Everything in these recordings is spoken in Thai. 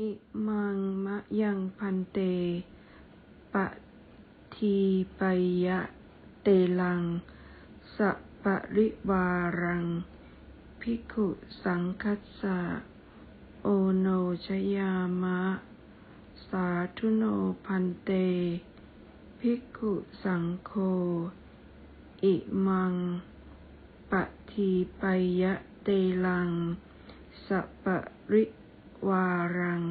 อิมังมะยังพันเต ปะทีปยะเตลัง สัปริวารังภิกขุสังคัสสะ โอโนชยามะ สาธุโนพันเตภิกขุสังโฆอิมัง ปะทีปยะเตลัง สัปริ วารัง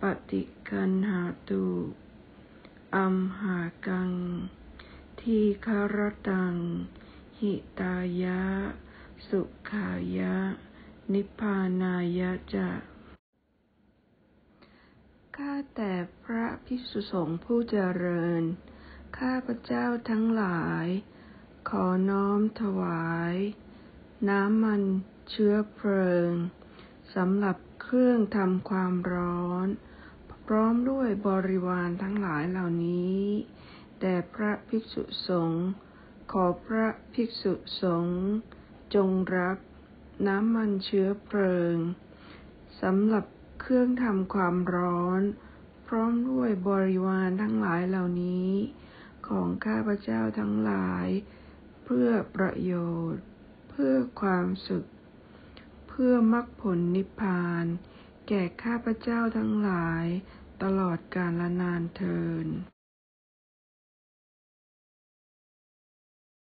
ปฏิคันหาตุอัมหากัง ทีคารตัง หิตายะ สุขายะ นิพพานายะจะข้าแต่พระภิกษุสงฆ์ผู้เจริญ ข้าพระเจ้าทั้งหลาย ขอน้อมถวาย น้ำมันเชื้อเพลิง สำหรับเครื่องทำความร้อน พร้อมด้วยบริวารทั้งหลายเหล่านี้แด่พระภิกษุสงฆ์ขอพระภิกษุสงฆ์จงรับน้ำมันเชื้อเพลิงสำหรับเครื่องทำความร้อน พร้อมด้วยบริวารทั้งหลายเหล่านี้ ของข้าพเจ้าทั้งหลาย เพื่อประโยชน์ เพื่อความสุข พื่อมรรคผลนิพพาน แก่ข้าพเจ้าทั้งหลาย ตลอดกาลนานเทอ